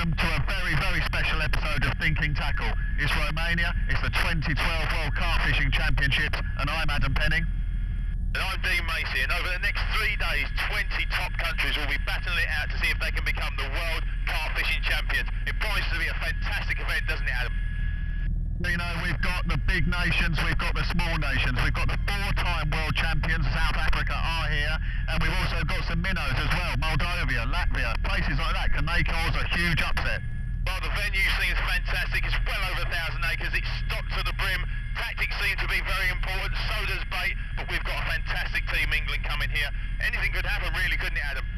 welcome to a very, very special episode of Thinking Tackle. It's Romania, it's the 2012 World Carp Fishing Championships, and I'm Adam Penning. And I'm Dean Macey, and over the next three days, 20 top countries will be battling it out to see if they can become the world carp fishing champions. It promises to be a fantastic event, doesn't it, Adam? You know, we've got the big nations, we've got the small nations, we've got the four-time world champions, South Africa are here, and we've also got some minnows as well, Moldova, Latvia, places like that. Can they cause a huge upset? Well, the venue seems fantastic. It's well over a thousand acres. It's stocked to the brim. Tactics seem to be very important. So does bait. But we've got a fantastic team, England, coming here. Anything could happen, really, couldn't it, Adam?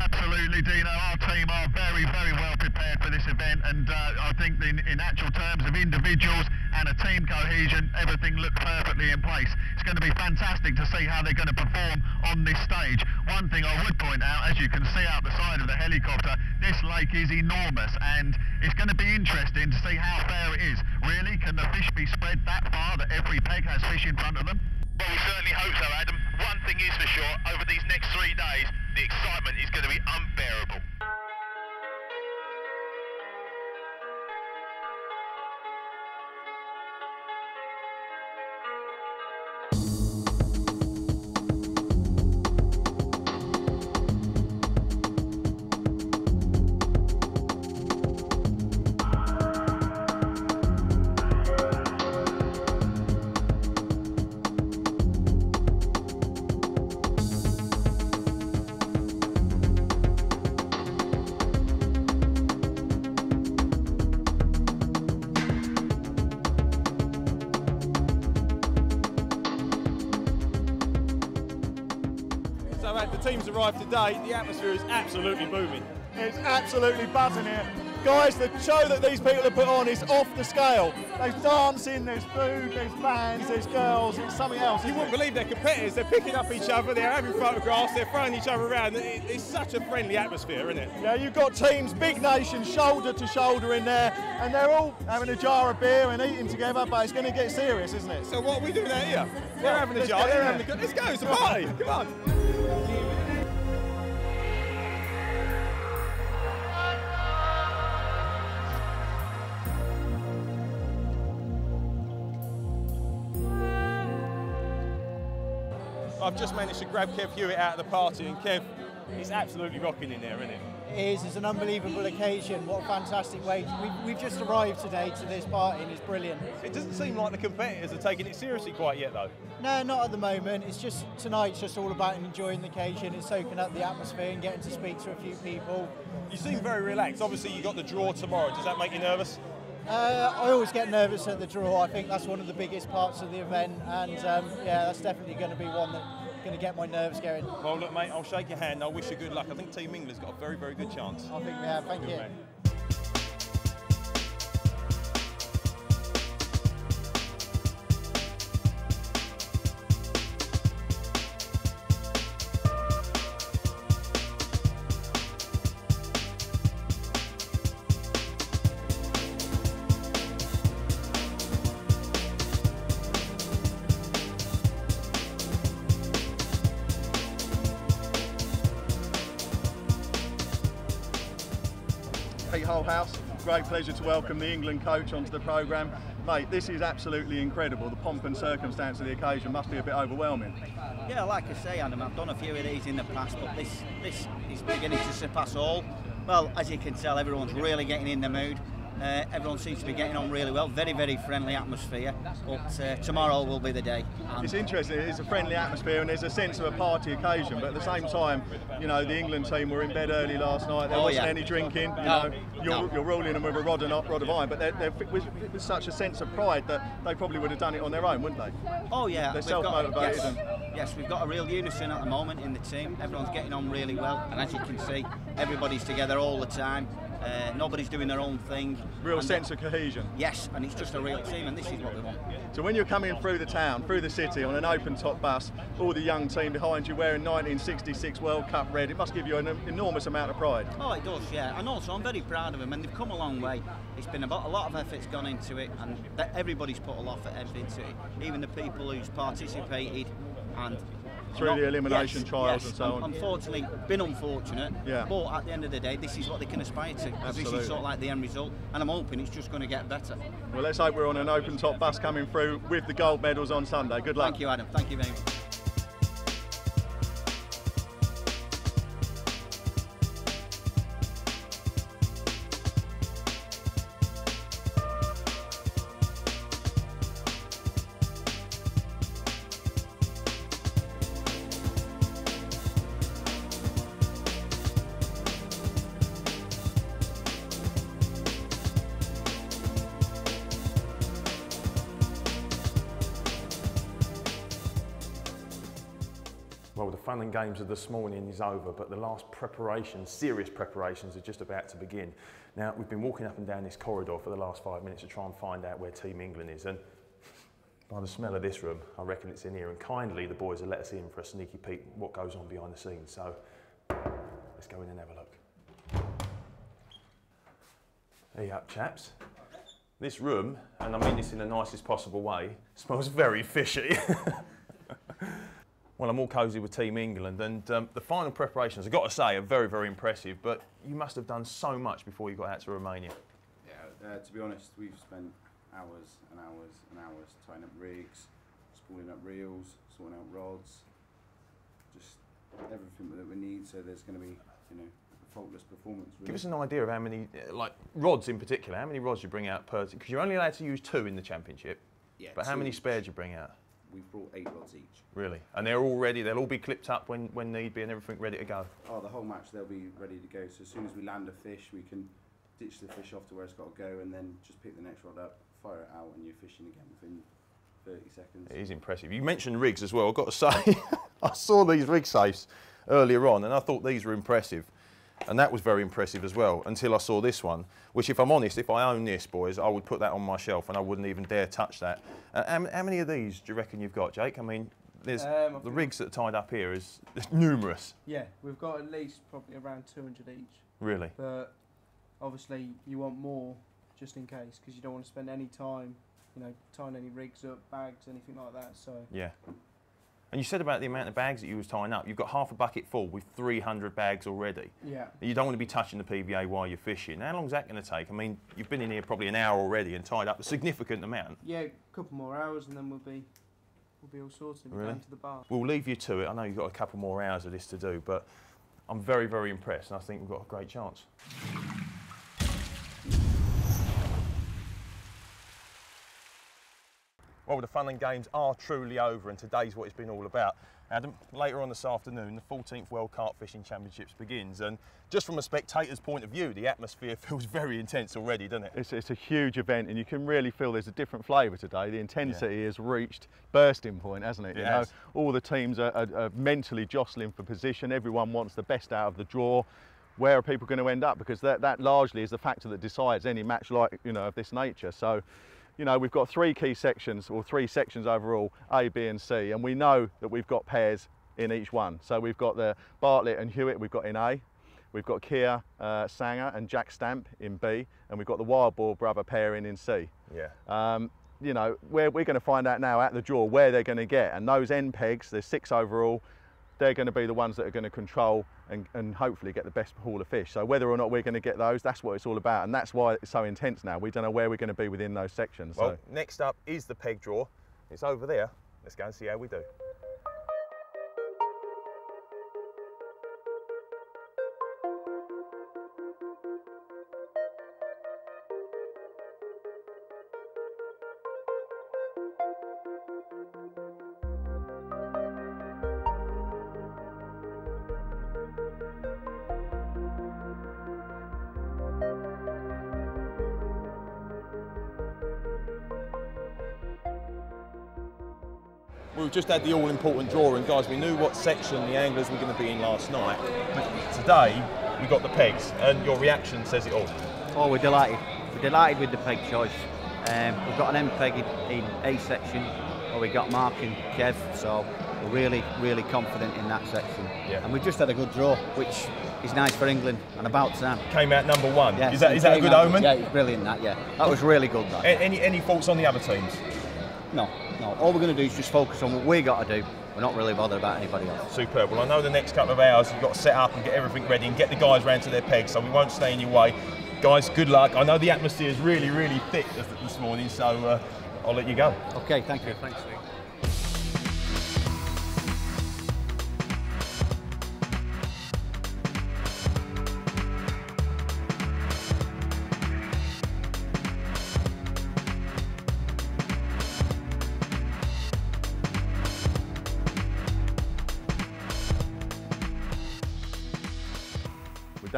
Absolutely, Dino. Our team are very, very well prepared for this event, and uh, I think in, in actual terms of individuals and a team cohesion, everything looks perfectly in place. It's going to be fantastic to see how they're going to perform on this stage. One thing I would point out, as you can see out the side of the helicopter, this lake is enormous, and it's going to be interesting to see how fair it is. Really, can the fish be spread that far that every peg has fish in front of them? Well, we certainly hope so, Adam. One thing is for sure, over these next three days, the excitement is going to be unbearable. Arrived today. The atmosphere is absolutely booming. It's absolutely buzzing here. Guys, the show that these people have put on is off the scale. There's dancing, there's food, there's bands, there's girls, it's something else. You wouldn't it? believe they're competitors. They're picking up each other. They're having photographs. They're throwing each other around. It- It's such a friendly atmosphere, isn't it? Yeah, you've got teams, big nations, shoulder to shoulder in there, and they're all having a jar of beer and eating together, but it's going to get serious, isn't it? So what are we doing out here? They're having a jar. They're having a good. Let's go. It's a party. Come on. I've just managed to grab Kev Hewitt out of the party, and Kev, he's absolutely rocking in there, isn't it? It is. It's an unbelievable occasion. What a fantastic way. We've, we've just arrived today to this party and it's brilliant. It doesn't seem like the competitors are taking it seriously quite yet, though. No, not at the moment. It's just tonight's just all about enjoying the occasion. and soaking up the atmosphere and getting to speak to a few people. You seem very relaxed. Obviously, you got the draw tomorrow. Does that make you nervous? Uh, I always get nervous at the draw. I think that's one of the biggest parts of the event, and um, yeah, that's definitely going to be one that's going to get my nerves going. Well, look, mate, I'll shake your hand. I wish you good luck. I think Team England's got a very, very good chance. I think we have. Thank you. man. Great pleasure to welcome the England coach onto the programme. Mate, this is absolutely incredible. The pomp and circumstance of the occasion must be a bit overwhelming. Yeah, like I say, Adam, I've done a few of these in the past, but this this is beginning to surpass all. Well, as you can tell, everyone's really getting in the mood. Uh, everyone seems to be getting on really well. Very, very friendly atmosphere. But uh, tomorrow will be the day. And It's interesting, it's a friendly atmosphere and there's a sense of a party occasion, but at the same time, you know, the England team were in bed early last night, there Oh, wasn't yeah. any drinking, you No, know, you're, no. you're ruling them with a rod, and, rod of iron, but they're, they're, with, with such a sense of pride that they probably would have done it on their own, wouldn't they? oh yeah, They're self-motivated Yes, and- yes, we've got a real unison at the moment in the team. Everyone's getting on really well, and as you can see, everybody's together all the time. Uh, nobody's doing their own thing. Real And, sense of cohesion. Yes, and it's just a real team, and this is what we want. So when you're coming through the town, through the city on an open top bus, all the young team behind you wearing 1966 World Cup red, it must give you an enormous amount of pride. Oh, it does, yeah. And also, I'm very proud of them, and they've come a long way. It's been about a lot of effort's gone into it, and everybody's put a lot of effort into it. Even the people who's participated, and through Not- the elimination yes, trials yes. and so on. Unfortunately, been unfortunate. Yeah. But at the end of the day, this is what they can aspire to. 'cause This is sort of like the end result, and I'm hoping it's just going to get better. Well, let's hope we're on an open top bus coming through with the gold medals on Sunday. Good luck. Thank you, Adam. Thank you very much. Fun and games of this morning is over, but the last preparations, serious preparations, are just about to begin. Now, we've been walking up and down this corridor for the last five minutes to try and find out where Team England is, and by the smell of this room, I reckon it's in here. And kindly, the boys have let us in for a sneaky peek what goes on behind the scenes. So, let's go in and have a look. Hey up, chaps. This room, and I mean this in the nicest possible way, smells very fishy. Well, I'm all cosy with Team England, and um, the final preparations, I've got to say, are very, very impressive. But you must have done so much before you got out to Romania. Yeah, uh, to be honest, we've spent hours and hours and hours tying up rigs, spooling up reels, sorting out rods, just everything that we need. So there's going to be, you know, a faultless performance. Really. Give us an idea of how many, uh, like rods in particular, how many rods you bring out per? Because you're only allowed to use two in the championship. Yeah, But how many spares you bring out? We've brought eight rods each. Really? And they're all ready. They'll all be clipped up when, when need be, and everything ready to go. Oh, the whole match they'll be ready to go. So as soon as we land a fish, we can ditch the fish off to where it's got to go, and then just pick the next rod up, fire it out, and you're fishing again within 30 seconds. It is impressive. You mentioned rigs as well. I've got to say, I saw these rig safes earlier on, and I thought these were impressive. And that was very impressive as well, until I saw this one, which, if I'm honest, if I own this, boys, I would put that on my shelf and I wouldn't even dare touch that. Uh, how, how many of these do you reckon you've got, Jake? I mean, there's Um, the rigs that are tied up here is numerous, Yeah, we've got at least probably around 200 each. really. But obviously, you want more just in case because you don't want to spend any time, you know, tying any rigs up, bags, anything like that. So Yeah. And you said about the amount of bags that you was tying up. You've got half a bucket full with 300 bags already. yeah, You don't want to be touching the PVA while you're fishing. How long's that going to take? I mean, you've been in here probably an hour already and tied up a significant amount. yeah, a couple more hours and then we'll be we'll be all sorted. We're Really? going to the bar. We'll leave you to it. I know you've got a couple more hours of this to do, but I'm very, very impressed and I think we've got a great chance. Well, the fun and games are truly over, and today's what it's been all about. Adam, later on this afternoon, the 14th World Carp Fishing Championships begins, and just from a spectator's point of view, the atmosphere feels very intense already, doesn't it? It's, it's a huge event, and you can really feel there's a different flavour today. The intensity has reached bursting point, hasn't it? It you has. know, all the teams are, are, are mentally jostling for position. Everyone wants the best out of the draw. Where are people going to end up? Because that, that largely is the factor that decides any match like you know of this nature. So, you know, we've got three key sections or three sections overall, A, B, and C, and we know that we've got pairs in each one. So we've got the Bartlett and Hewitt. We've got in A. We've got Kia uh, Sanger and Jack Stamp in B, and we've got the Wild Boar brother pairing in C. Yeah. Um, you know, we're, we're going to find out now at the draw where they're going to get, and those end pegs, there's six overall, they're going to be the ones that are going to control and, and hopefully get the best haul of fish. So whether or not we're going to get those, that's what it's all about, and that's why it's so intense now. We don't know where we're going to be within those sections. Well, so. next up is the peg draw. It's over there. Let's go and see how we do. Just had the all-important drawing, guys. We knew what section the anglers were going to be in last night, but today we got the pegs, and your reaction says it all. Oh, we're delighted. We're delighted with the peg choice. Um, we've got an M peg in, in A section, where we got Mark and Kev, so we're really, really confident in that section. Yeah. And we've just had a good draw, which is nice for England and about time. Came out number one. Yeah, is that is that a good out- omen? Yeah, it's brilliant. That yeah, that was really good. That. Any any thoughts on the other teams? No, no. All we're going to do is just focus on what we got to do, we're not really bothered about anybody else. Superb. Well, I know the next couple of hours you've got to set up and get everything ready and get the guys round to their pegs, so we won't stay in your way. Guys, good luck. I know the atmosphere is really, really thick this, this morning, so uh, I'll let you go. Okay, thank you. Thanks.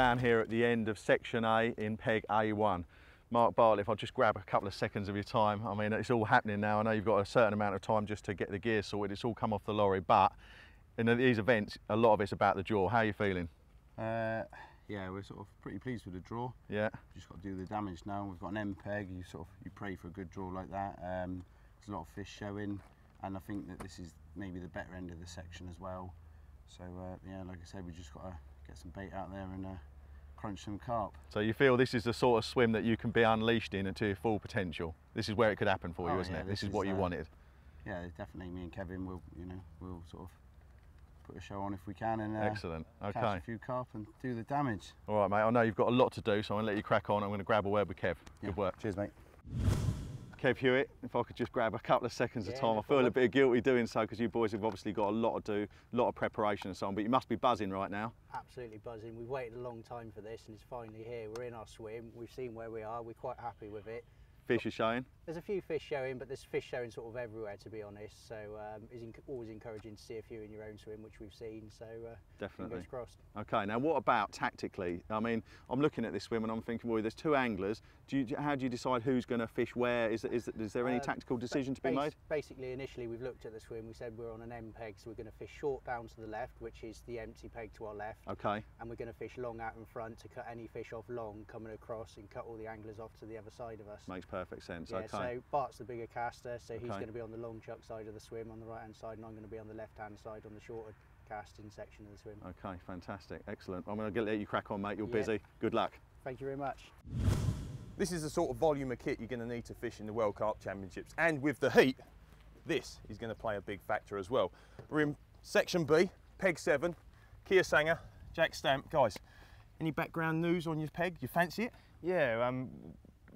Down here at the end of section A in peg A1. Mark Bartley, if I'll just grab a couple of seconds of your time. I mean, it's all happening now. I know you've got a certain amount of time just to get the gear sorted. It's all come off the lorry, but in these events, a lot of it's about the draw. How are you feeling? Uh, yeah, we're sort of pretty pleased with the draw. Yeah. Just got to do the damage now. We've got an M peg. You sort of you pray for a good draw like that. Um, there's a lot of fish showing, and I think that this is maybe the better end of the section as well. So uh, yeah, like I said, we just got to get some bait out there and uh, crunch some carp. So you feel this is the sort of swim that you can be unleashed in into your full potential. This is where it could happen for you, Oh, isn't yeah, it? This, this is what you uh, wanted. Yeah, definitely. Me and Kevin will, you know, we'll sort of put a show on if we can and uh, Excellent. catch Okay. a few carp and do the damage. All right, mate. I know you've got a lot to do, so I'm going to let you crack on. I'm going to grab a word with Kev. Yeah. Good work. Cheers, mate. Kev Hewitt, if I could just grab a couple of seconds of time. I feel a bit guilty doing so because you boys have obviously got a lot to do, a lot of preparation and so on, but you must be buzzing right now. Absolutely buzzing. We've waited a long time for this and it's finally here. We're in our swim. We've seen where we are. We're quite happy with it. Fish is showing. There's a few fish showing, but there's fish showing sort of everywhere, to be honest. So um, it's enc- always encouraging to see a few in your own swim, which we've seen. So uh, Definitely. fingers crossed. Okay, now what about tactically? I mean, I'm looking at this swim and I'm thinking, well, there's two anglers. Do you, how do you decide who's going to fish where? Is, is, is there any Um, tactical decision to be made? Basically, initially we've looked at the swim. We said we're on an M peg, so we're going to fish short down to the left, which is the empty peg to our left, Okay, and we're going to fish long out in front to cut any fish off long coming across and cut all the anglers off to the other side of us. makes perfect sense. Yeah, okay. So Bart's the bigger caster, so he's Okay. going to be on the long chuck side of the swim on the right hand side, and I'm going to be on the left hand side on the shorter casting section of the swim. Okay, fantastic, excellent. I'm going to let you crack on, mate. You're Yeah. busy. Good luck. Thank you very much. This is the sort of volume of kit you're going to need to fish in the World Carp Championships. And with the heat, this is going to play a big factor as well. We're in section B, peg seven, Kia Sanger, Jack Stamp. Guys, any background news on your peg? You fancy it? Yeah, um,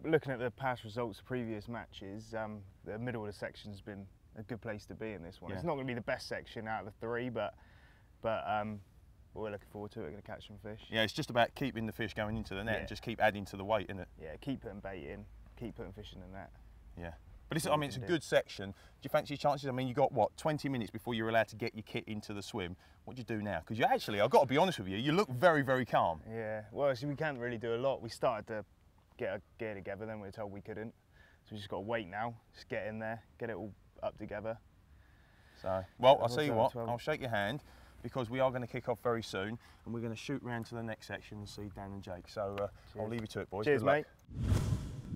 looking at the past results of previous matches, um, the middle of the section's been a good place to be in this one. It's not going to be the best section out of the three, but but um, we're looking forward to it. We're going to catch some fish. Yeah, it's just about keeping the fish going into the net Yeah. and just keep adding to the weight, isn't it? Yeah, keep putting bait in, keep putting fish in the net. Yeah. But it's, I mean, it's a good section. Do you fancy your chances? I mean, you got what, 20 minutes before you're allowed to get your kit into the swim. What do you do now? Because you actually, I've got to be honest with you, you look very, very calm. Yeah, well, see, we can't really do a lot. We started to get our gear together, then we were told we couldn't. So we just got to wait now, just get in there, get it all up together. So, well, I'll What's tell you what, 12? I'll shake your hand because we are going to kick off very soon and we're going to shoot round to the next section and see Dan and Jake. So uh, I'll leave you to it, boys. Cheers, mate.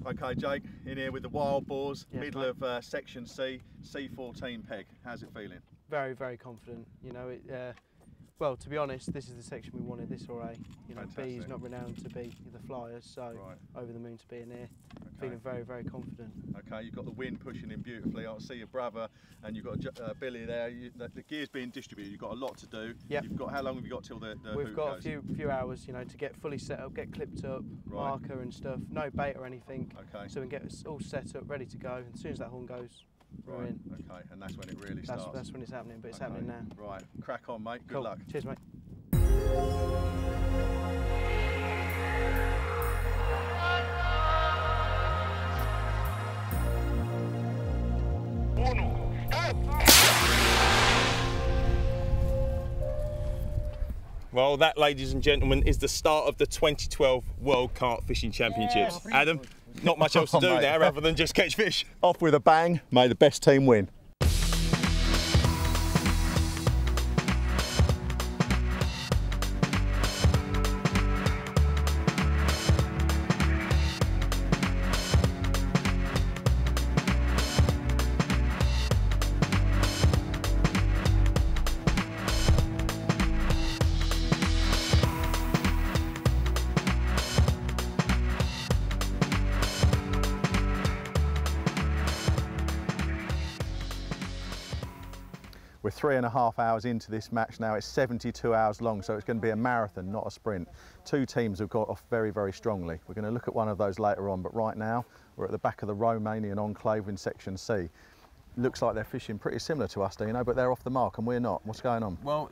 Okay, Jake, in here with the wild boars, Yes, middle mate. of uh, section C, C14 peg. How's it feeling? Very, very confident. You know, it, uh, well, to be honest, this is the section we wanted. This or A. You know, B is not renowned to be the flyers, so Right. over the moon to be in here. Okay. Feeling very, very confident. Okay, you've got the wind pushing in beautifully. I see your brother and you've got uh, Billy there. You, the, the gear's being distributed. You've got a lot to do. Yep. You've got how long have you got till the, the We've got goes? a few few hours, you know, to get fully set up, get clipped up, Right. marker and stuff. No bait or anything. Okay. So we can get us all set up, ready to go. And as soon as that horn goes, Right. in. Okay, and that's when it really That's, starts. that's when it's happening, but it's Okay, happening now. Right, crack on, mate. Good Cool. luck. Cheers, mate. Well, that, ladies and gentlemen, is the start of the 2012 World Carp Fishing Championships. Adam, not much else to oh, do Oh, mate. now rather than just catch fish. Off with a bang. May the best team win. Three and a half hours into this match now. It's 72 hours long, so it's going to be a marathon, not a sprint. Two teams have got off very, very strongly. We're going to look at one of those later on, but right now we're at the back of the Romanian enclave in Section C. Looks like they're fishing pretty similar to us, do you know? but they're off the mark and we're not. What's going on? Well,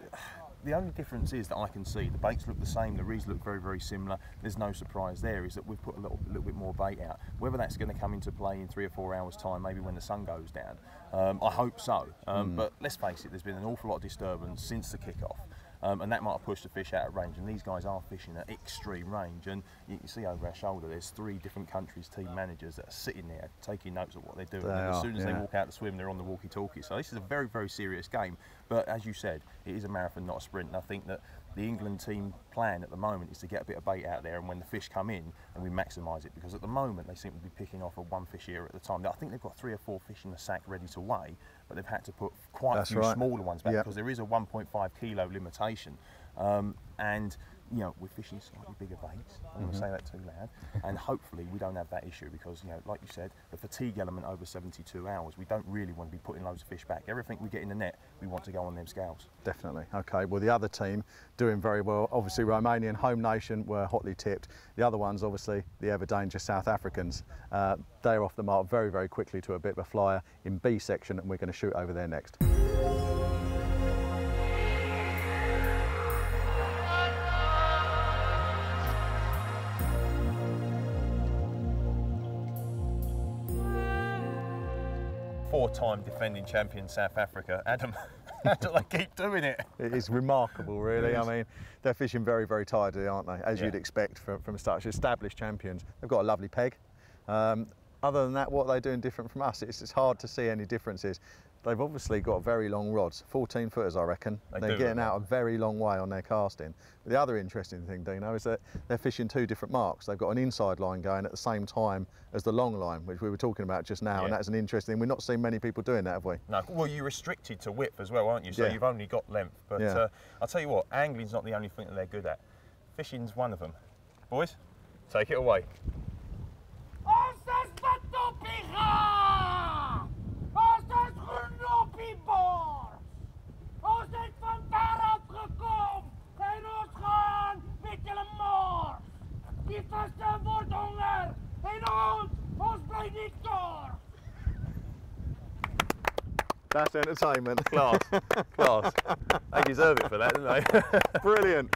the only difference is that I can see the baits look the same, the reeds look very, very similar. There's no surprise there. Is that we've put a little, little bit more bait out. Whether that's going to come into play in three or four hours' time, maybe when the sun goes down, um, I hope so. Um, Mm. But let's face it, there's been an awful lot of disturbance since the kick-off. Um, and that might have pushed the fish out of range. And these guys are fishing at extreme range. And you can see over our shoulder, there's three different countries' team managers that are sitting there taking notes of what they're doing. They and as soon as they walk out to swim, they're on the walkie-talkie. So this is a very, very serious game. But as you said, it is a marathon, not a sprint. And I think that the England team plan at the moment is to get a bit of bait out there, and when the fish come in, and we maximise it. Because at the moment they seem to be picking off a one fish here at the time. I think they've got three or four fish in the sack ready to weigh, but they've had to put quite That's a few right. smaller ones back Yep. because there is a 1.5 kilo limitation. Um, and you know we're fishing slightly bigger baits. I don't want Mhm. to say that too loud. and hopefully we don't have that issue because you know, like you said, the fatigue element over 72 hours. We don't really want to be putting loads of fish back. Everything we get in the net, we want to go on them scales. Definitely. Okay. Well, the other team doing very well. Obviously, Romanian home nation were hotly tipped. The other ones, obviously, the ever dangerous South Africans. Uh, they're off the mark very, very quickly to a bit of a flyer in B section, and we're going to shoot over there next. Four-time defending champion South Africa, Adam. How do they keep doing it? It is remarkable, really. It I mean, they're fishing very, very tidily, aren't they? As Yeah. you'd expect from, from such established champions. They've got a lovely peg. Um, other than that, what are they doing different from us? It's, it's hard to see any differences. They've obviously got very long rods, 14 footers, I reckon. They are getting out a very long way on their casting. But the other interesting thing, Dino, is that they're fishing two different marks. They've got an inside line going at the same time as the long line, which we were talking about just now, and that's an interesting. We've not seen many people doing that, have we? No, well, you're restricted to width as well, aren't you? So Yeah. you've only got length. But Yeah. uh, I'll tell you what, angling's not the only thing that they're good at. Fishing's one of them. Boys, take it away. That's entertainment. Class, class. They deserve it for that, don't they? Brilliant.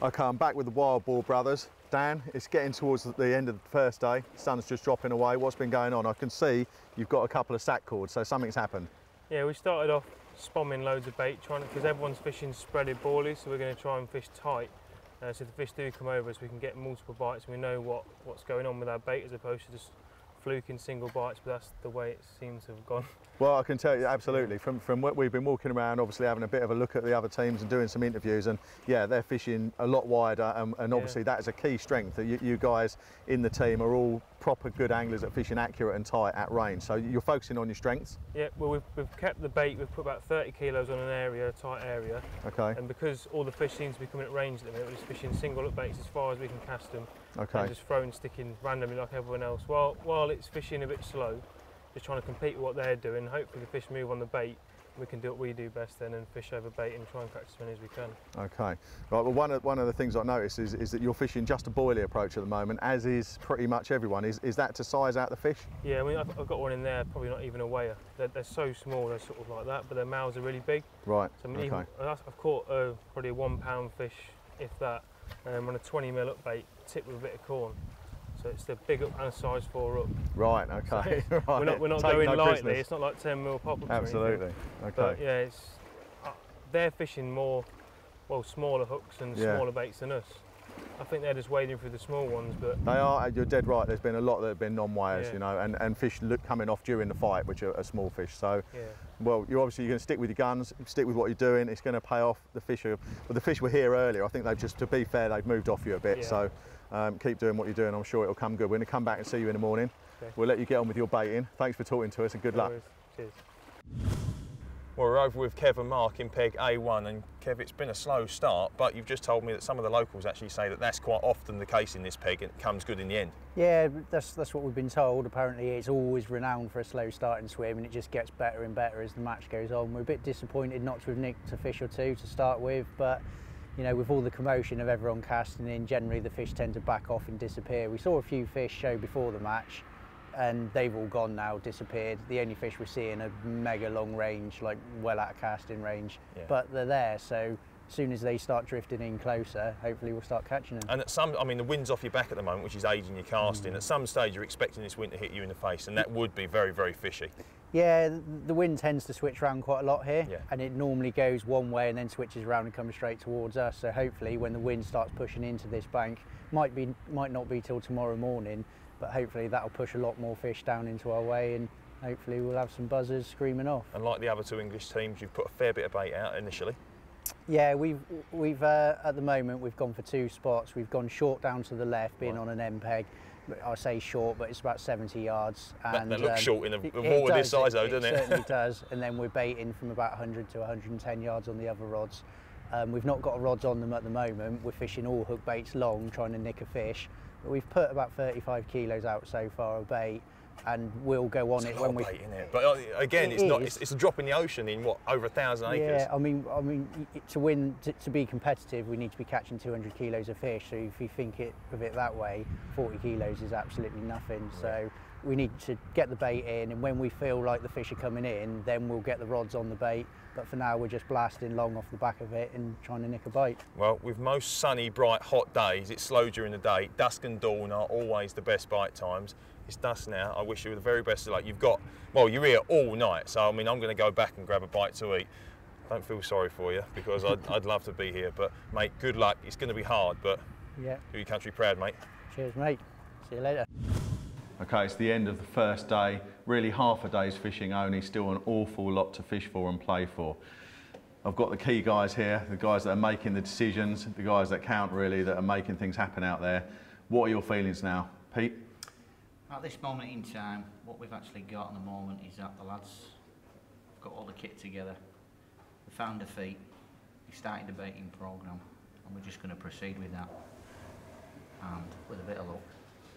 Okay, I'm back with the Wild Boar brothers. Dan, it's getting towards the end of the first day. Sun's just dropping away. What's been going on? I can see you've got a couple of sack cords, so something's happened. Yeah, we started off spomming loads of bait, trying because everyone's fishing spreaded boilies, so we're going to try and fish tight. Uh, so the fish do come over, so we can get multiple bites, and we know what, what's going on with our bait as opposed to just fluking single bites. But that's the way it seems to have gone. Well, I can tell you absolutely from from what we've been walking around, obviously having a bit of a look at the other teams and doing some interviews, and yeah, they're fishing a lot wider, and, and obviously that is a key strength. That you, you guys in the team are all proper good anglers at fishing accurate and tight at range. So you're focusing on your strengths. Yeah, well, we've, we've kept the bait. We've put about 30 kilos on an area, a tight area. Okay. And because all the fish seem to be coming at range at the minute, we're just fishing single up baits as far as we can cast them. Okay. And just throwing, sticking randomly like everyone else. While while it's fishing a bit slow, just trying to compete with what they're doing. Hopefully the fish move on the bait. We can do what we do best then and fish over bait and try and catch as many as we can. Okay. Right. Well, one of one of the things I noticed is, is that you're fishing just a boilie approach at the moment, as is pretty much everyone. Is is that to size out the fish? Yeah, I mean, I've, I've got one in there, probably not even a weigher. They're, they're so small, they're sort of like that, but their mouths are really big. Right, So I mean, even, okay. I've I've caught uh, probably a one pound fish, if that, um, on a 20 mil up bait, tipped with a bit of corn. So it's the big up and a size four up. Right. Okay. So right. We're not, we're not Take going no lightly. It's not like 10 mil pop ups. Absolutely. Okay. But yeah, it's uh, they're fishing more, well, smaller hooks and Yeah. smaller baits than us. I think they're just wading through the small ones, but They are. You're dead right. There's been a lot that have been non-weighers, Yeah. you know, and, and fish look coming off during the fight, which are, are small fish. So, Yeah. well, you're obviously you're going to stick with your guns, stick with what you're doing. It's going to pay off. The fish are. Well, the fish were here earlier. I think they've just, to be fair, they've moved off you a bit. Yeah. So, um, keep doing what you're doing. I'm sure it'll come good. We're going to come back and see you in the morning. Okay. We'll let you get on with your baiting. Thanks for talking to us and good No luck. worries. Cheers. Well, we're over with Kev and Mark in peg A1, and Kev, it's been a slow start, but you've just told me that some of the locals actually say that that's quite often the case in this peg, and it comes good in the end. Yeah, that's that's what we've been told. Apparently, it's always renowned for a slow starting swim, and it just gets better and better as the match goes on. We're a bit disappointed not to have nicked a fish or two to start with, but you know, with all the commotion of everyone casting in, generally the fish tend to back off and disappear. We saw a few fish show before the match, and they've all gone now, disappeared. The only fish we're seeing are mega long range, like well out of casting range, Yeah. but they're there. So as soon as they start drifting in closer, hopefully we'll start catching them. And at some, I mean, the wind's off your back at the moment, which is aiding your casting. Mm. At some stage, you're expecting this wind to hit you in the face, and that would be very, very fishy. Yeah, the wind tends to switch around quite a lot here, Yeah. and it normally goes one way and then switches around and comes straight towards us. So hopefully, when the wind starts pushing into this bank, might be might not be till tomorrow morning, but hopefully that'll push a lot more fish down into our way, and hopefully we'll have some buzzers screaming off. And like the other two English teams, you've put a fair bit of bait out initially. Yeah, we've we've uh, at the moment we've gone for two spots. We've gone short down to the left, being on an M peg. I say short, but it's about 70 yards. That- And that looks um, short in a- it- water this size though, doesn't it? certainly does. And then we're baiting from about 100 to 110 yards on the other rods. Um, we've not got rods on them at the moment. We're fishing all hook baits long, trying to nick a fish. But we've put about 35 kilos out so far of bait, and we'll go on It's it when we. bait, it? But uh, again, It it's not. It's, it's a drop in the ocean in what over a thousand acres. Yeah, I mean, I mean, to win, to, to be competitive, we need to be catching 200 kilos of fish. So if you think it of it that way, 40 kilos is absolutely nothing. So we need to get the bait in, and when we feel like the fish are coming in, then we'll get the rods on the bait. But for now, we're just blasting long off the back of it and trying to nick a bite. Well, with most sunny, bright, hot days, it's slow during the day. Dusk and dawn are always the best bite times. It's dusk now. I wish you the very best of luck. You've got, well, you're here all night, so I mean, I'm going to go back and grab a bite to eat. Don't feel sorry for you because I'd, I'd love to be here, but mate, good luck. It's going to be hard, but Yeah. do your country proud, mate. Cheers, mate. See you later. Okay, it's the end of the first day. Really half a day's fishing only, still an awful lot to fish for and play for. I've got the key guys here, the guys that are making the decisions, the guys that count really, that are making things happen out there. What are your feelings now? Pete? At this moment in time, what we've actually got at the moment is that the lads have got all the kit together. They found a feet, they started the baiting programme, and we're just going to proceed with that. And with a bit of luck,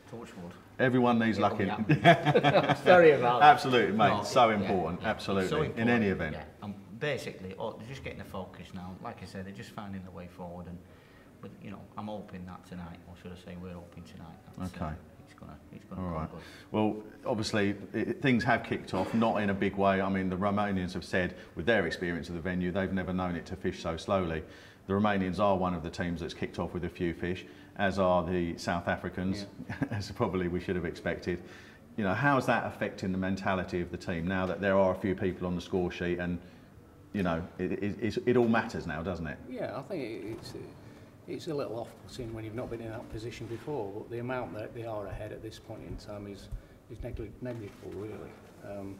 Torchwood. Everyone needs it'll lucky. happen. Sorry about that. Absolutely, mate. No, so yeah, important. yeah. Absolutely. So important. In any event. Yeah. And basically, oh, they're just getting the focus now. Like I said, they're just finding the way forward. And, but you know, I'm hoping that tonight, or should I say, we're hoping tonight. That's, Okay. Uh, it's gonna, it's gonna All come right. good. Well, obviously, i things have kicked off, not in a big way. I mean, the Romanians have said, with their experience of the venue, they've never known it to fish so slowly. The Romanians are one of the teams that's kicked off with a few fish, as are the South Africans, as probably we should have expected. You know, how's that affecting the mentality of the team now that there are a few people on the score sheet and, you know, it, it, it all matters now, doesn't it? Yeah, I think it's it's a little off-putting when you've not been in that position before, but the amount that they are ahead at this point in time is is negli- negligible, really. Um,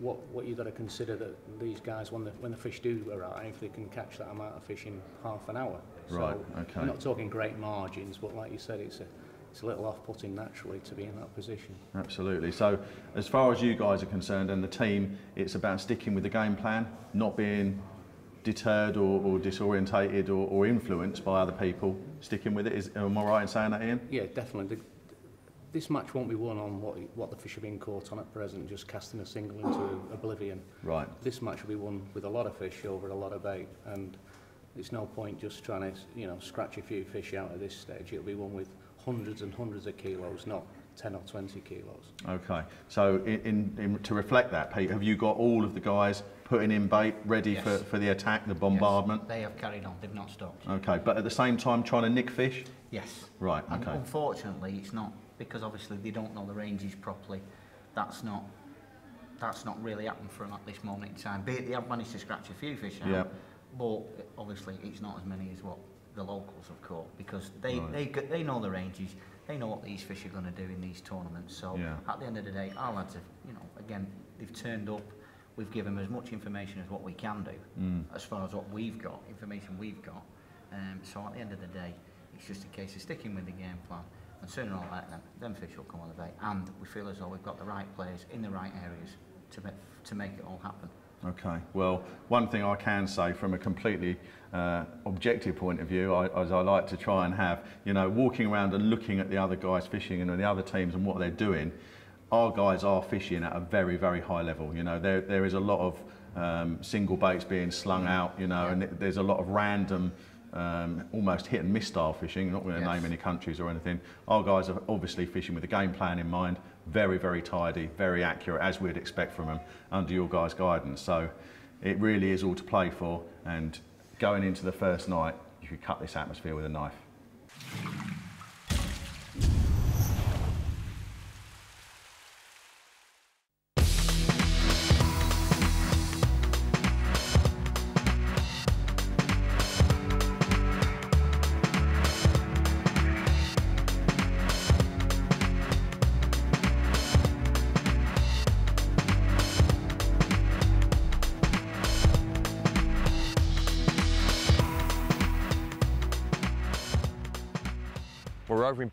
what what you've got to consider that these guys, when the when the fish do arrive, if they can catch that amount of fish in half an hour. Right, So okay. We're not talking great margins, but like you said, it's a it's a little off-putting naturally to be in that position. Absolutely. So, as far as you guys are concerned and the team, it's about sticking with the game plan, not being deterred or, or disorientated or, or influenced by other people. Sticking with it. Is, am I right in saying that, Ian? Yeah, definitely. The, this match won't be won on what what the fish have been caught on at present, just casting a single into oblivion. Right. This match will be won with a lot of fish over a lot of bait, and it's no point just trying to you know scratch a few fish out at this stage. It'll be won with hundreds and hundreds of kilos, not 10 or 20 kilos. Okay. So, in, in, in, to reflect that, Pete, have you got all of the guys putting in bait, ready for, Yes. for the attack, the bombardment? They have carried on. They've not stopped. Okay. But at the same time, trying to nick fish? Yes. Right. And Okay. unfortunately, it's not because obviously they don't know the ranges properly. That's not that's not really happened for them at this moment in time. Be it they have managed to scratch a few fish out, Yeah. but obviously it's not as many as what the locals have caught because they Right. they they know the ranges. They know what these fish are going to do in these tournaments. So Yeah. at the end of the day, our lads have, you know, again, they've turned up. We've given them as much information as what we can do, Mm. as far as what we've got, information we've got. Um, so at the end of the day, it's just a case of sticking with the game plan. And sooner or later, them, them fish will come on the bait. And we feel as though we've got the right players in the right areas to make, to make it all happen. Okay, well, one thing I can say from a completely uh, objective point of view, I, as I like to try and have, you know, walking around and looking at the other guys fishing and the other teams and what they're doing, our guys are fishing at a very, very high level. You know, there, there is a lot of um, single baits being slung out, you know, and there's a lot of random, um, almost hit and miss style fishing. Not going to Yes. name any countries or anything. Our guys are obviously fishing with a game plan in mind, very, very tidy, very accurate, as we'd expect from them under your guys' guidance. So it really is all to play for. And going into the first night, you could cut this atmosphere with a knife.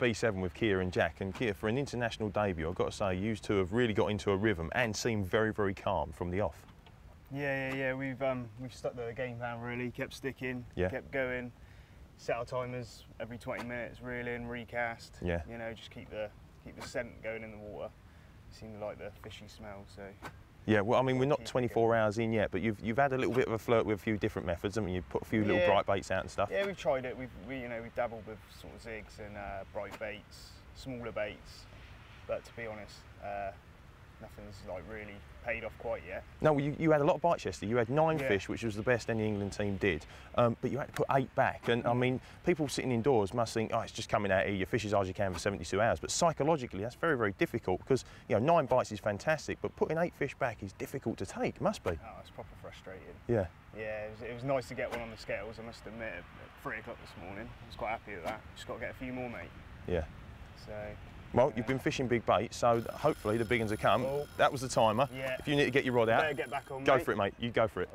B7 with Kia and Jack, and Kia, for an international debut, I've got to say, you two have really got into a rhythm and seemed very, very calm from the off. Yeah, yeah, yeah. We've um, we've stuck to the game plan really. Kept sticking. Yeah. Kept going. Set our timers every 20 minutes, reeling, recast. Yeah. You know, just keep the keep the scent going in the water. Seem to like the fishy smell, so Yeah, well, I mean, we're not 24 hours in yet, but you've, you've had a little bit of a flirt with a few different methods, haven't you? You've put a few little Yeah. bright baits out and stuff. Yeah, we've tried it. We've we, you know we've dabbled with sort of zigs and uh, bright baits, smaller baits, but to be honest, uh, nothing's like really paid off quite yet. No, well, you, you had a lot of bites yesterday. You had nine Yeah. fish, which was the best any England team did, um, but you had to put eight back. And I mean, people sitting indoors must think, oh, it's just coming out here, your fish as hard as you can for 72 hours. But psychologically, that's very, very difficult because, you know, nine bites is fantastic, but putting eight fish back is difficult to take, must be. Oh, it's proper frustrating. Yeah. Yeah, it was, it was nice to get one on the scales. I must admit, at three o'clock this morning, I was quite happy with that. Just got to get a few more, mate. Yeah. So Well, you've been fishing big bait, so hopefully the big ones will come. Oh. That was the timer. Yeah. If you need to get your rod out, get back on, go mate. for it, mate. You go for it.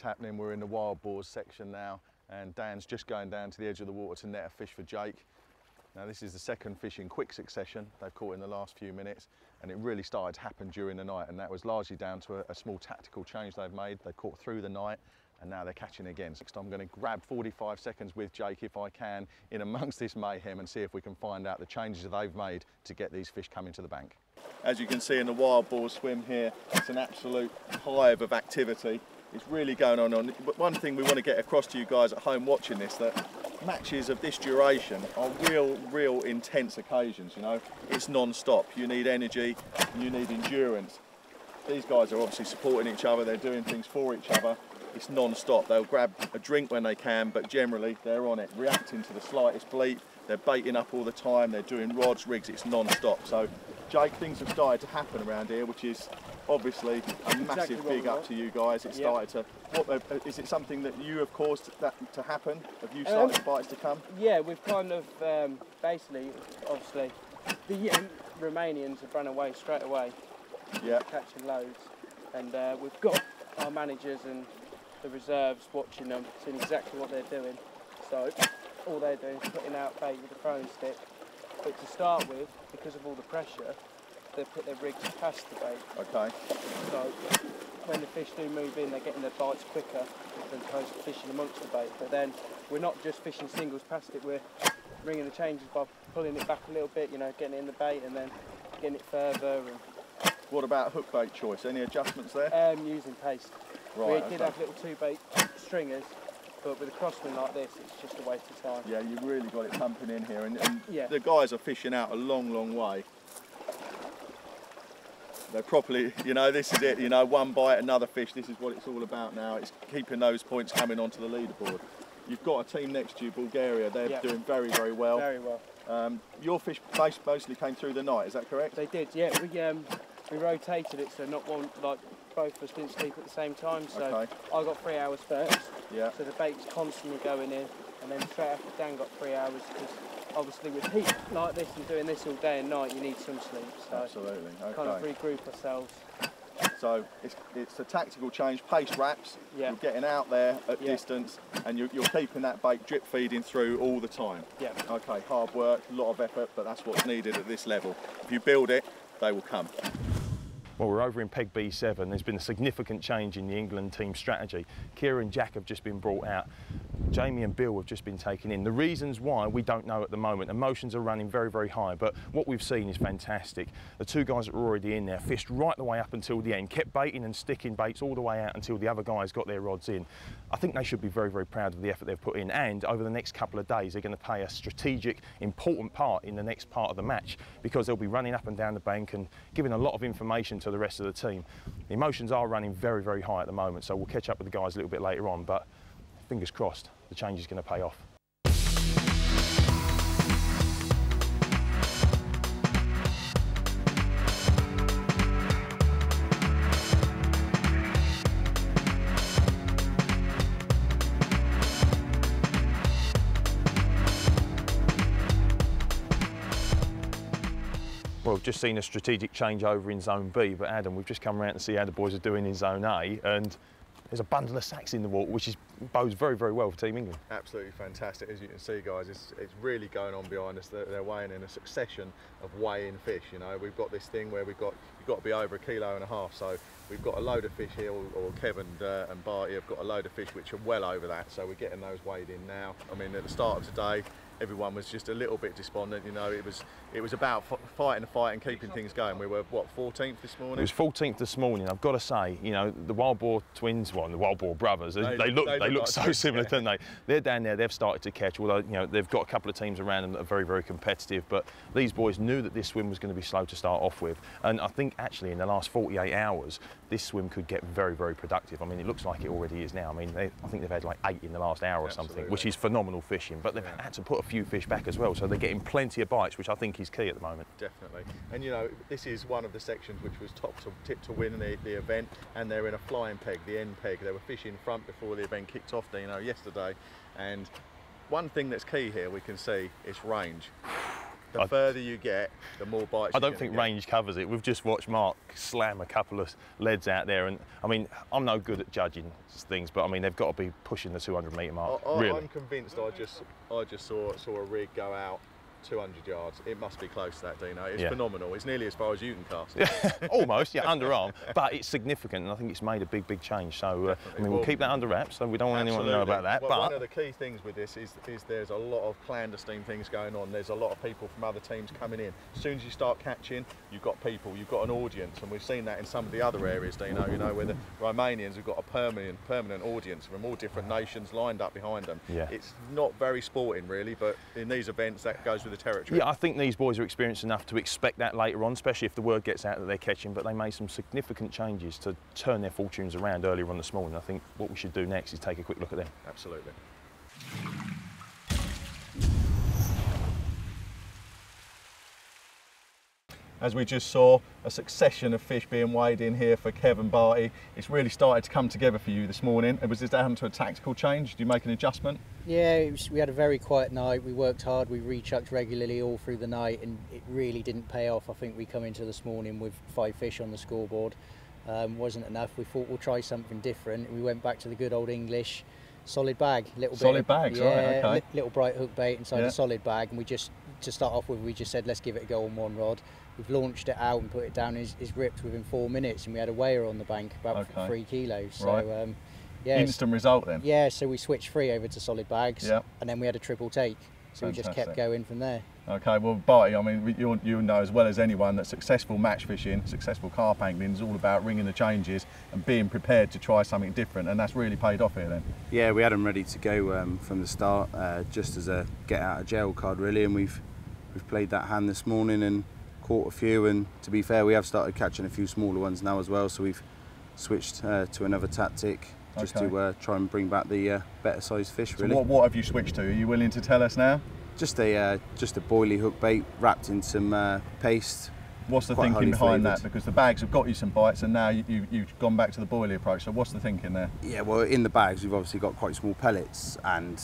Happening. We're in the wild boars section now, and Dan's just going down to the edge of the water to net a fish for Jake. Now, this is the second fish in quick succession they've caught in the last few minutes, and it really started to happen during the night, and that was largely down to a, a small tactical change they've made. They caught through the night, and now they're catching again. Next, I'm going to grab 45 seconds with Jake if I can in amongst this mayhem and see if we can find out the changes that they've made to get these fish coming to the bank. As you can see in the wild boar swim here, it's an absolute hive of activity. It's really going on. on. But one thing we want to get across to you guys at home watching this, that matches of this duration are real, real intense occasions, you know. It's non-stop. You need energy, you need endurance. These guys are obviously supporting each other, they're doing things for each other. It's non-stop. They'll grab a drink when they can, but generally they're on it, reacting to the slightest bleat. They're baiting up all the time, they're doing rods, rigs, it's non-stop. So, Jake, things have started to happen around here, which is obviously a massive we big up to you guys. It started to, what, uh, is it something that you have caused that to happen? Have you started Um, bites to come? Yeah, we've kind of um, basically, obviously, the um, Romanians have run away straight away, Yeah. catching loads, and uh, we've got our managers and the reserves watching them, seeing exactly what they're doing. So all they're doing is putting out bait with a throwing stick. But to start with, because of all the pressure, they put their rigs past the bait. Okay. So when the fish do move in, they're getting their bites quicker than opposed to fishing amongst the bait. But then we're not just fishing singles past it, we're ringing the changes by pulling it back a little bit, you know, getting it in the bait and then getting it further and What about hook bait choice? Any adjustments there? um, using paste. Right, we okay. did have little two bait stringers, but with a crossman like this, it's just a waste of time. Yeah, you've really got it pumping in here, and, and Yeah. the guys are fishing out a long, long way. They're properly, you know, this is it. You know, one bite, another fish. This is what it's all about now. It's keeping those points coming onto the leaderboard. You've got a team next to you, Bulgaria. They're Yeah. doing very, very well. Very well. Um, your fish most- mostly came through the night. Is that correct? They did, yeah. We um, we rotated it so not one like both of us didn't sleep at the same time. So Okay. I got three hours first. Yeah. So the bait's constantly going in, and then straight after Dan got three hours because obviously with heat like this and doing this all day and night, you need some sleep. So Absolutely, kind of regroup ourselves. So it's, it's a tactical change, paste wraps. Yeah. You're getting out there at Yeah. distance and you're, you're keeping that bait drip feeding through all the time. Yeah. Okay, hard work, a lot of effort, but that's what's needed at this level. If you build it, they will come. Well, we're over in Peg B7. There's been a significant change in the England team strategy. Kira and Jack have just been brought out. Jamie and Bill have just been taken in. The reasons why we don't know at the moment. Emotions are running very, very high, but what we've seen is fantastic. The two guys that were already in there fished right the way up until the end, kept baiting and sticking baits all the way out until the other guys got their rods in. I think they should be very, very proud of the effort they've put in, and over the next couple of days, they're going to play a strategic, important part in the next part of the match because they'll be running up and down the bank and giving a lot of information to the rest of the team. The emotions are running very, very high at the moment, so we'll catch up with the guys a little bit later on, but fingers crossed, the change is going to pay off. Well, we've just seen a strategic change over in Zone B, but Adam, we've just come around to see how the boys are doing in Zone A, and there's a bundle of sacks in the water, which is bodes very, very well for Team England. Absolutely fantastic, as you can see, guys. It's, it's really going on behind us. They're, they're weighing in a succession of weighing fish. You know, we've got this thing where we've got you've got to be over a kilo and a half. So we've got a load of fish here, or, or Kevin uh, and Barty have got a load of fish which are well over that. So we're getting those weighed in now. I mean, at the start of today, everyone was just a little bit despondent. You know, it was it was about f- fighting the fight and keeping things going. We were what 14th this morning. It was 14th this morning. I've got to say, you know, the Wild Boar twins one, the Wild Boar brothers, they, They they look- they they, look look so twins, similar, yeah. don't they? They're down there. They've started to catch. Although you know they've got a couple of teams around them that are very very competitive. But these boys knew that this swim was going to be slow to start off with, and I think actually in the last 48 hours, this swim could get very very productive. I mean, it looks like it already is now. I mean, they, I think they've had like eight in the last hour or something, which is phenomenal fishing. But they've had to put a few fish back as well, so they're getting plenty of bites, which I think is key at the moment. Definitely. And you know, this is one of the sections which was top to tip to win the, the event, and they're in a flying peg, the end peg. They were fishing in front before the event kicked off, Dino, yesterday. And one thing that's key here we can see is range. The I- further you get, the more bites. I don't think get. range covers it. We've just watched Mark slam a couple of leads out there, and I mean, I'm no good at judging things, but I mean, they've got to be pushing the 200 metre mark. I, I, really, I'm convinced. I just, I just saw saw a rig go out 200 yards. It must be close to that, Dino. It's Yeah. phenomenal. It's nearly as far as you can cast. almost, yeah, underarm, but it's significant, and I think it's made a big, big change. So, uh, I mean, we'll Well, keep that under wraps, so we don't want anyone to know about that. Well, one of the key things with this is, is there's a lot of clandestine things going on. There's a lot of people from other teams coming in. As soon as you start catching, you've got people, you've got an audience, and we've seen that in some of the other areas. Know, you know, where the Romanians have got a permanent permanent audience from all different nations lined up behind them. Yeah. It's not very sporting, really, but in these events, that goes with the territory. yeah, I think these boys are experienced enough to expect that later on, especially if the word gets out that they're catching. But they made some significant changes to turn their fortunes around earlier on this morning. I think what we should do next is take a quick look at them. Absolutely. As we just saw, a succession of fish being weighed in here for Kevin Barty. It's really started to come together for you this morning. Was this down to a tactical change? Did you make an adjustment? Yeah, was, we had a very quiet night. We worked hard. We rechucked regularly all through the night, and it really didn't pay off. I think we come into this morning with five fish on the scoreboard. Um, wasn't enough. We thought we'll try something different. We went back to the good old English solid bag, little Solid bit of- bags, yeah, right, okay. little bright hook bait inside Yeah. a solid bag, and we just to start off with, we just said let's give it a go on one rod. We've launched it out and put it down. Is is ripped within four minutes, and we had a weigher on the bank about Okay. three kilos. So Right. um, yeah, Instant result then? Yeah, so we switched free over to solid bags, Yeah. and then we had a triple take. So we just kept going from there. Okay, well, Barty, I mean, you, you know as well as anyone that successful match fishing, successful carp angling is all about ringing the changes and being prepared to try something different, and that's really paid off here then. Yeah, we had them ready to go um, from the start, uh, just as a get out of jail card really, and we've we've played that hand this morning and caught a few. And to be fair, we have started catching a few smaller ones now as well, so we've switched uh, to another tactic just Okay. to uh, try and bring back the uh, better sized fish. So Really, what, what have you switched to? Are you willing to tell us now? just a uh, just a boilie hook bait wrapped in some uh, paste. What's the thinking behind flavoured. that? Because the bags have got you some bites, and now you, you, you've gone back to the boilie approach. So what's the thinking there? Yeah, well, in the bags we've obviously got quite small pellets, and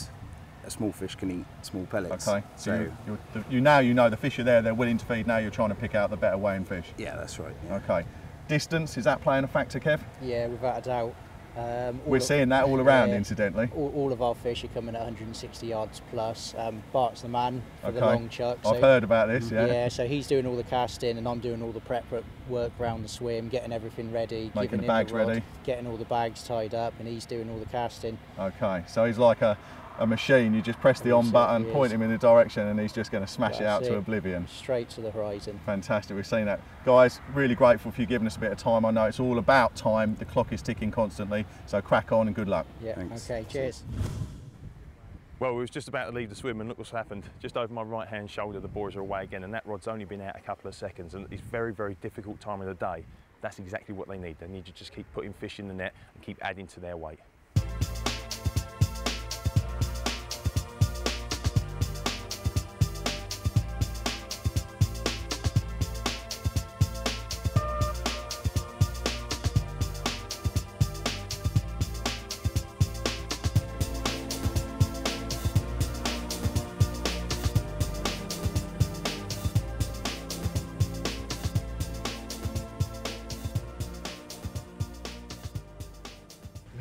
a small fish can eat small pellets. Okay. So, So you, you're- you now you know the fish are there. They're willing to feed. Now you're trying to pick out the better weighing fish. yeah, that's right. Okay. Distance is that playing a factor, Kev? Yeah, without a doubt. Um, We're of- seeing that all around, yeah, incidentally. All, all of our fish are coming at 160 yards plus. Um, Bart's the man for the Okay. long chuck. I've heard about this, yeah. Yeah, so he's doing all the casting and I'm doing all the prep work around the swim, getting everything ready, Making giving the him bags rod, ready. getting all the bags tied up, and he's doing all the casting. Okay. So he's like a, a machine. You just press the on button, point him in the direction, and he's just going to smash it That's out to oblivion. Straight to the horizon. Fantastic, we've seen that. Guys, really grateful for you giving us a bit of time. I know it's all about time, the clock is ticking constantly, so crack on and good luck. Yeah. Okay. Cheers. Well, we was just about to leave the swim and look what's happened. Just over my right hand shoulder, the boys are away again and that rod's only been out a couple of seconds and it's very, very difficult time of the day. That's exactly what they need. They need to just keep putting fish in the net and keep adding to their weight.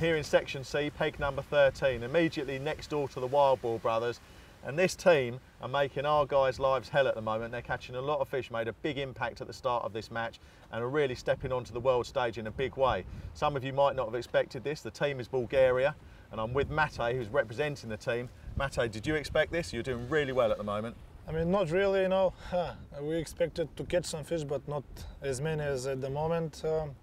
Here in section C, peg number 13, immediately next door to the Wild Ball brothers. And this team are making our guys' lives hell at the moment. They're catching a lot of fish, made a big impact at the start of this match, and are really stepping onto the world stage in a big way. Some of you might not have expected this. The team is Bulgaria, and I'm with Mate, who's representing the team. Mate, did you expect this? You're doing really well at the moment. I mean, not really, you know. we expected to catch some fish, but not as many as at the moment. Um,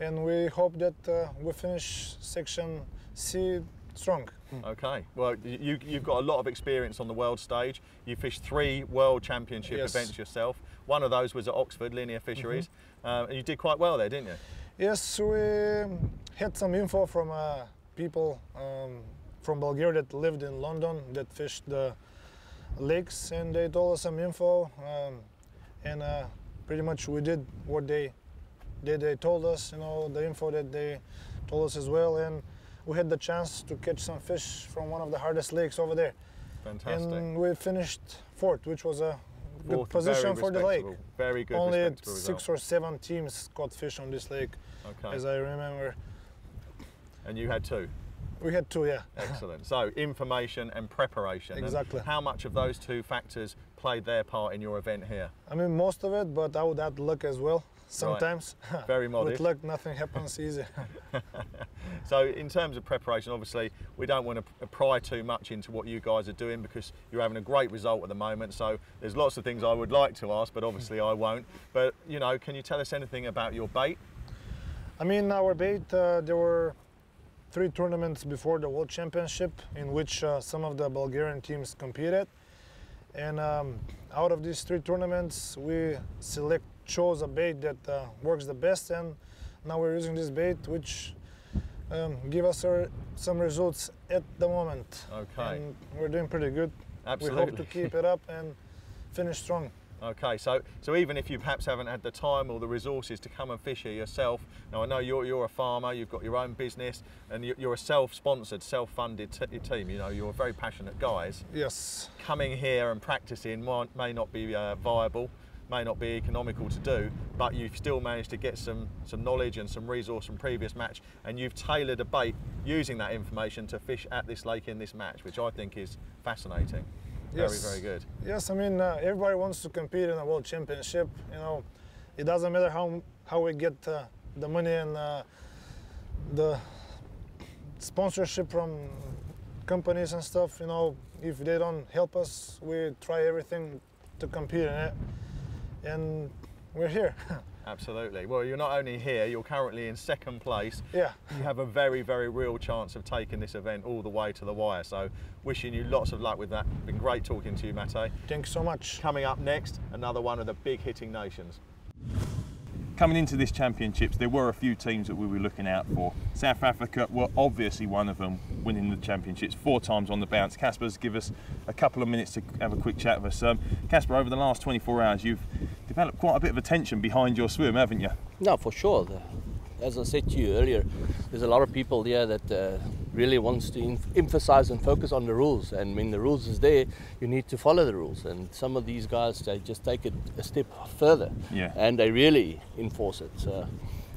and we hope that uh, we finish section C strong. Okay. Well, you, you've got a lot of experience on the world stage. You fished three world championship Yes. events yourself. One of those was at Oxford Linear Fisheries, uh, and you did quite well there, didn't you? Yes, we had some info from uh, people um, from Bulgaria that lived in London that fished the lakes, and they told us some info, um, and uh, pretty much we did what they they, they told us, you know, the info that they told us as well, and we had the chance to catch some fish from one of the hardest lakes over there. Fantastic. And we finished fourth, which was a good Fourth, position for the lake. Very good, Only six result. or seven teams caught fish on this lake, Okay. as I remember. And you had two. We had two, yeah. Excellent. So information and preparation. And Exactly. how much of those two factors played their part in your event here? I mean, most of it, but I would add luck as well. Sometimes. Very With modest. luck, nothing happens easy. So in terms of preparation, obviously we don't want to pry too much into what you guys are doing because you're having a great result at the moment. So there's lots of things I would like to ask, but obviously I won't. But you know, can you tell us anything about your bait? I mean, our bait, uh, there were three tournaments before the World Championship in which uh, some of the Bulgarian teams competed. And um, out of these three tournaments, we select chose a bait that uh, works the best, and now we're using this bait, which um, give us our, some results at the moment. Okay. And we're doing pretty good. Absolutely. We hope to keep it up and finish strong. Okay, so so even if you perhaps haven't had the time or the resources to come and fish here yourself, now I know you're you're a farmer, you've got your own business, and you- you're a self-sponsored, self-funded team. You know, you're very passionate guys. Yes. Coming here and practicing might, may not be uh, viable, may not be economical to do, but you've still managed to get some some knowledge and some resource from previous match, and you've tailored a bait using that information to fish at this lake in this match, which I think is fascinating. Very Yes. very good. Yes, I mean uh, everybody wants to compete in a world championship. You know, it doesn't matter how how we get uh, the money and uh, the sponsorship from companies and stuff. You know, if they don't help us, we try everything to compete in it, and we're here. Absolutely. Well, you're not only here, you're currently in second place. Yeah. You have a very, very real chance of taking this event all the way to the wire. So, wishing you lots of luck with that. Been great talking to you, Mate. Thank you so much. Coming up next, another one of the big hitting nations. Coming into this championships, there were a few teams that we were looking out for. South Africa were obviously one of them, winning the championships four times on the bounce. Casper's give us a couple of minutes to have a quick chat with us. Um, Casper, over the last 24 hours, you've developed quite a bit of attention behind your swim, haven't you? No, for sure. As I said to you earlier, there's a lot of people there that uh, really wants to em- emphasize and focus on the rules. And when the rules is there, you need to follow the rules. And some of these guys, they just take it a step further. Yeah. And they really enforce it. So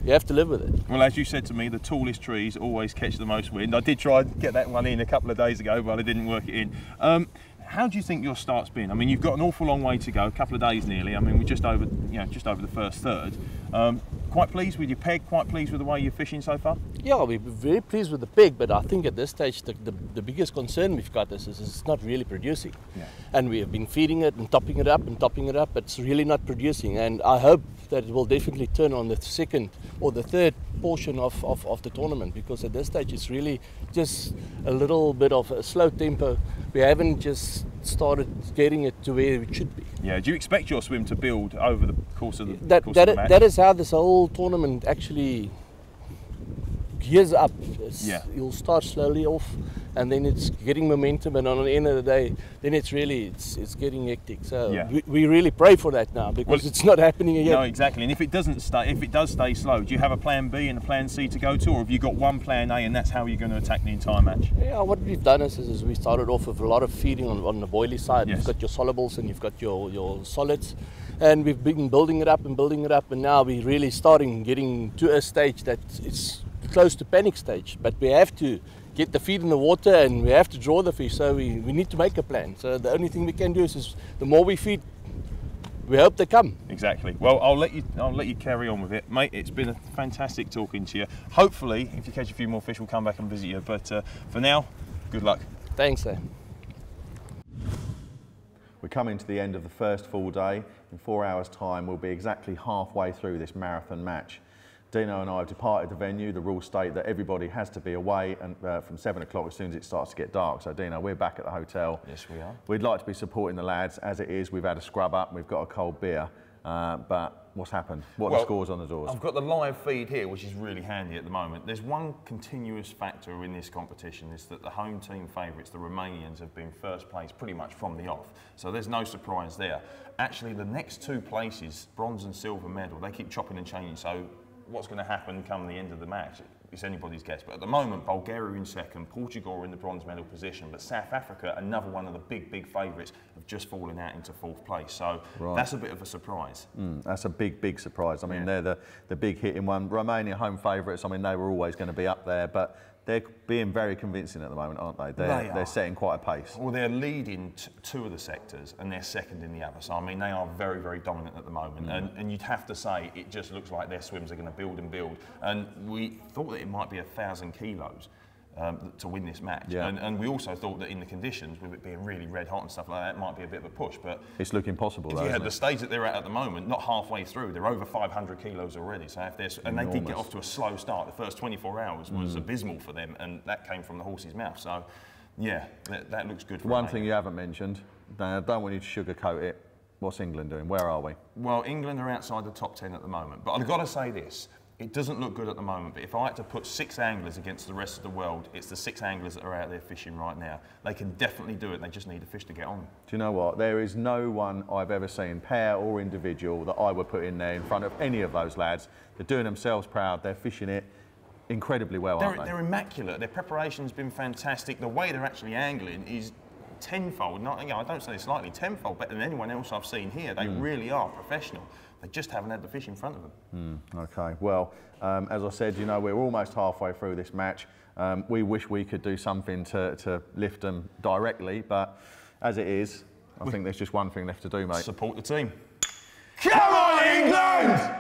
you have to live with it. Well, as you said to me, the tallest trees always catch the most wind. I did try and get that one in a couple of days ago, but I didn't work it in. Um, how do you think your start's been? I mean, you've got an awful long way to go, a couple of days nearly. I mean, we're just over, you know, just over the first third. Um, quite pleased with your peg. Quite pleased with the way you're fishing so far. Yeah, we're very pleased with the pig, but I think at this stage the, the, the biggest concern we've got is, is it's not really producing. Yeah. And we have been feeding it and topping it up and topping it up, but it's really not producing. And I hope that it will definitely turn on the second or the third portion of, of, of the tournament because at this stage it's really just a little bit of a slow tempo. We haven't just started getting it to where it should be. Yeah. Do you expect your swim to build over the course of the That, course that, of the match? that is how this whole tournament actually gears up. It's- Yeah. You'll start slowly off and then it's getting momentum and on the end of the day then it's really it's, it's getting hectic. So Yeah. we, we really pray for that now because Well, it's not happening yet. No, exactly. And if it doesn't stay, if it does stay slow, do you have a plan B and a plan C to go to, or have you got one plan A and that's how you're going to attack the entire match? Yeah, what we've done is, is we started off with a lot of feeding on, on the boilie side. Yes. You've got your solubles and you've got your, your solids. And we've been building it up and building it up. And now we're really starting getting to a stage that it's close to panic stage. But we have to get the feed in the water and we have to draw the fish. So we, we need to make a plan. So the only thing we can do is, is the more we feed, we hope they come. Exactly. Well, I'll let you. I'll let you carry on with it, mate. It's been a fantastic talking to you. Hopefully, if you catch a few more fish, we'll come back and visit you. But uh, for now, good luck. Thanks, Sam. We're coming to the end of the first full day. In four hours' time, we'll be exactly halfway through this marathon match. Dino and I have departed the venue. The rules state that everybody has to be away and, uh, from seven o'clock as soon as it starts to get dark. So, Dino, we're back at the hotel. Yes, we are. We'd like to be supporting the lads. As it is, we've had a scrub up, we've got a cold beer. Uh, but what's happened? What are the scores on the doors? I've got the live feed here, which is really handy at the moment. There's one continuous factor in this competition is that the home team favourites, the Romanians, have been first place pretty much from the off. So there's no surprise there. Actually, the next two places, bronze and silver medal, they keep chopping and changing. So what's going to happen come the end of the match? It's anybody's guess. But at the moment, Bulgaria in second, Portugal are in the bronze medal position, but South Africa, another one of the big, big favourites, have just fallen out into fourth place. So Right. that's a bit of a surprise. Mm, that's a big, big surprise. I mean, Yeah. they're the, the big hitting one. Romania home favourites, I mean, they were always going to be up there, but they're being very convincing at the moment, aren't they? They're, They are. setting quite a pace. Well, they're leading t- two of the sectors and they're second in the other. So, I mean, they are very, very dominant at the moment. Mm. And, and you'd have to say it just looks like their swims are going to build and build. And we thought that it might be a thousand kilos. Um, to win this match, Yeah. and, and we also thought that in the conditions, with it being really red hot and stuff like that, it might be a bit of a push. But It's looking possible, though, had the stage that they're at at the moment, not halfway through, they're over 500 kilos already. So if there's, and they did get off to a slow start. The first 24 hours was Mm. abysmal for them, and that came from the horse's mouth. So, yeah, that, that looks good for One thing you haven't mentioned, I don't want you to sugarcoat it, what's England doing? Where are we? Well, England are outside the top 10 at the moment. But I've got to say this. It doesn't look good at the moment, but if I had to put six anglers against the rest of the world, it's the six anglers that are out there fishing right now. They can definitely do it. They just need a fish to get on. Do you know what? There is no one I've ever seen, pair or individual, that I would put in there in front of any of those lads. They're doing themselves proud. They're fishing it incredibly well, They're, aren't they? they're immaculate. Their preparation's been fantastic. The way they're actually angling is tenfold, not, you know, I don't say this lightly, tenfold better than anyone else I've seen here. They Mm. really are professional. They just haven't had the fish in front of them. Mm, okay, well, um, as I said, you know, we're almost halfway through this match. Um, we wish we could do something to, to lift them directly, but as it is, I think there's just one thing left to do, mate. Support the team. Come on, England!